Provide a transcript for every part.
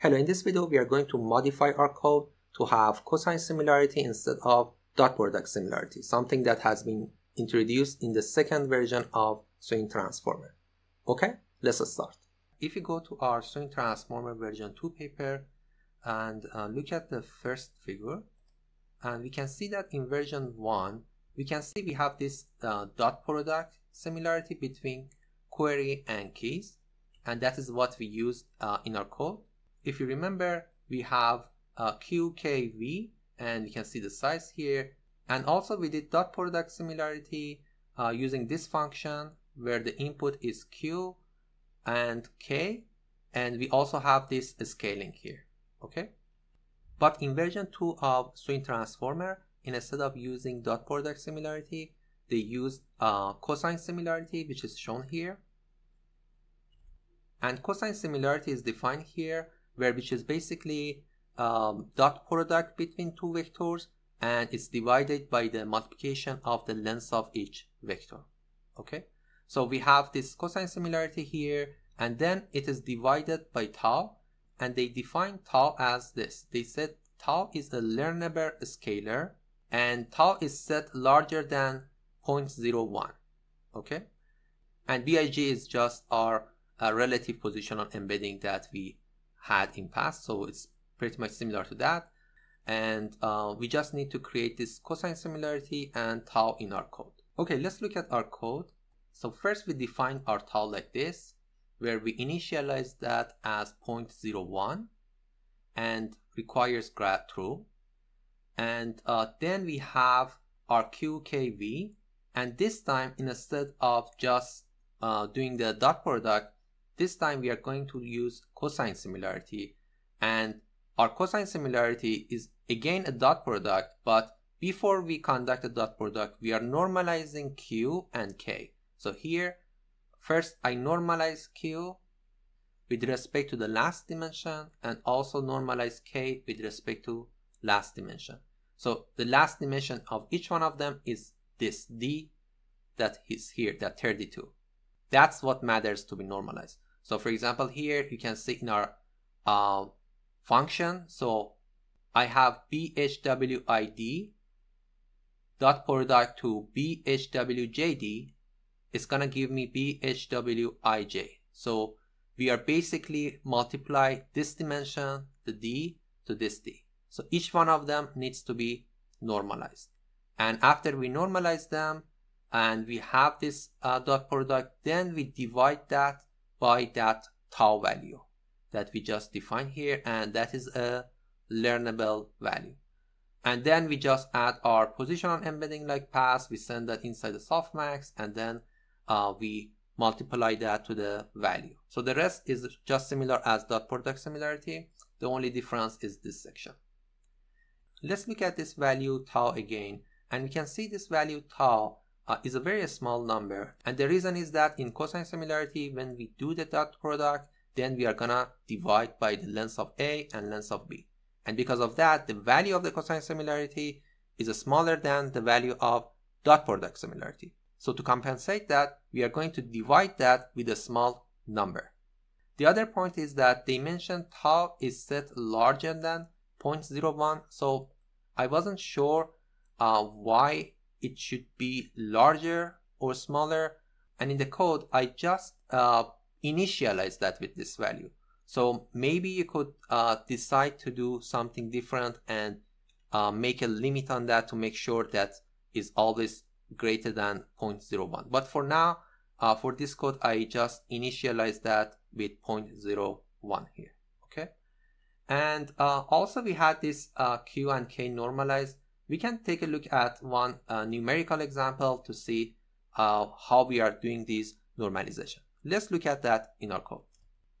Hello, in this video we are going to modify our code to have cosine similarity instead of dot product similarity, something that has been introduced in the second version of Swin Transformer. Okay, let's start. If you go to our Swin Transformer version 2 paper and uh, look at the first figure, and we can see that in version 1, we can see we have this uh, dot product similarity between query and keys, and that is what we used uh, in our code if you remember, we have a QKV and you can see the size here. And also we did dot product similarity uh, using this function where the input is Q and K. And we also have this scaling here, okay? But in version 2 of Swin Transformer, instead of using dot product similarity, they used uh, cosine similarity, which is shown here. And cosine similarity is defined here where which is basically um, dot product between two vectors and it's divided by the multiplication of the length of each vector. Okay? So we have this cosine similarity here and then it is divided by tau and they define tau as this. They said tau is a learnable scalar and tau is set larger than 0.01 okay? And big is just our uh, relative positional embedding that we had in past so it's pretty much similar to that. And uh, we just need to create this cosine similarity and tau in our code. Okay let's look at our code. So first we define our tau like this where we initialize that as 0.01 and requires grad true. And uh, then we have our QKV and this time instead of just uh, doing the dot product this time we are going to use cosine similarity and our cosine similarity is again a dot product but before we conduct a dot product we are normalizing q and k. So here first I normalize q with respect to the last dimension and also normalize k with respect to last dimension. So the last dimension of each one of them is this d that is here, that 32. That's what matters to be normalized. So for example, here you can see in our uh, function, so I have bhwid dot product to bhwjd it's gonna give me bhwij. So we are basically multiply this dimension, the d, to this d. So each one of them needs to be normalized. And after we normalize them and we have this uh, dot product, then we divide that by that tau value that we just defined here and that is a learnable value. And then we just add our positional embedding like pass we send that inside the softmax and then uh, we multiply that to the value. So the rest is just similar as dot product similarity. The only difference is this section. Let's look at this value tau again and we can see this value tau uh, is a very small number. And the reason is that in cosine similarity when we do the dot product then we are gonna divide by the length of a and length of b. And because of that the value of the cosine similarity is smaller than the value of dot product similarity. So to compensate that we are going to divide that with a small number. The other point is that mentioned tau is set larger than 0.01 so I wasn't sure uh, why it should be larger or smaller. And in the code I just uh, initialize that with this value. So maybe you could uh, decide to do something different and uh, make a limit on that to make sure that is always greater than 0.01 but for now uh, for this code I just initialize that with 0.01 here. Okay? And uh, also we had this uh, Q and K normalized we can take a look at one uh, numerical example to see uh, how we are doing this normalization. Let's look at that in our code.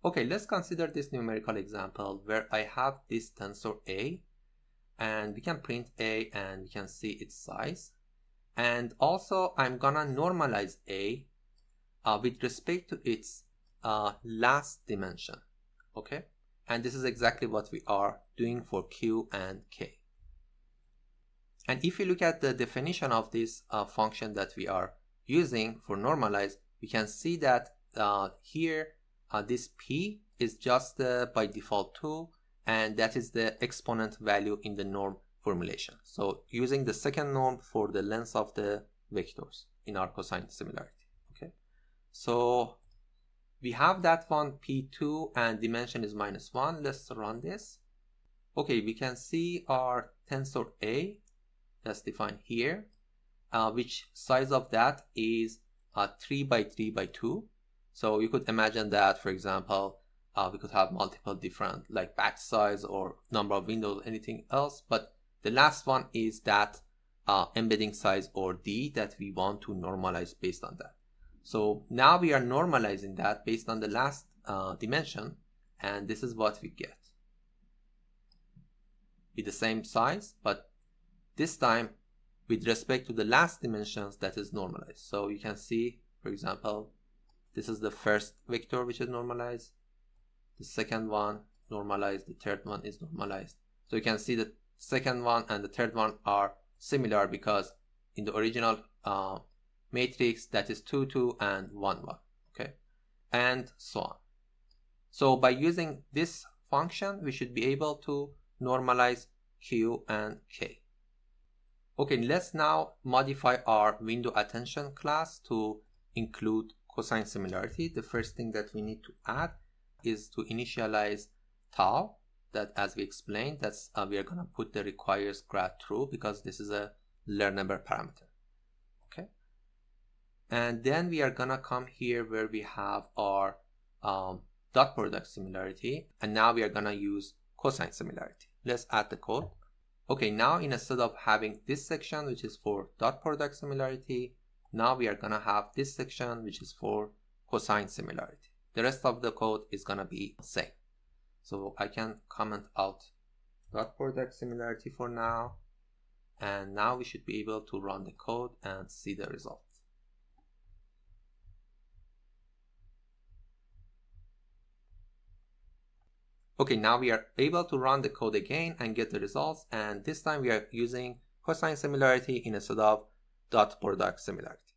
Okay, let's consider this numerical example where I have this tensor A and we can print A and we can see its size. And also I'm gonna normalize A uh, with respect to its uh, last dimension. Okay, and this is exactly what we are doing for Q and K. And if you look at the definition of this uh, function that we are using for normalize, we can see that uh, here uh, this p is just by default 2 and that is the exponent value in the norm formulation. So using the second norm for the length of the vectors in our cosine similarity. Okay, so we have that one p2 and dimension is minus 1. Let's run this. Okay, we can see our tensor A that's defined here, uh, which size of that is uh, 3 by 3 by 2. So you could imagine that, for example, uh, we could have multiple different like batch size or number of windows, anything else. But the last one is that uh, embedding size or D that we want to normalize based on that. So now we are normalizing that based on the last uh, dimension and this is what we get. With the same size, but this time with respect to the last dimensions that is normalized. So you can see, for example, this is the first vector which is normalized, the second one normalized, the third one is normalized. So you can see the second one and the third one are similar because in the original uh, matrix that is 2 2 and 1 1 okay and so on so by using this function we should be able to normalize q and k okay let's now modify our window attention class to include cosine similarity. The first thing that we need to add is to initialize tau that as we explained that's uh, we are going to put the requires grad true because this is a learnable parameter okay? And then we are gonna come here where we have our um, dot product similarity and now we are gonna use cosine similarity. Let's add the code okay now instead of having this section which is for dot product similarity now we are gonna have this section which is for cosine similarity. The rest of the code is gonna be same. So I can comment out dot product similarity for now and now we should be able to run the code and see the result Okay, now we are able to run the code again and get the results. And this time we are using cosine similarity instead of dot product similarity.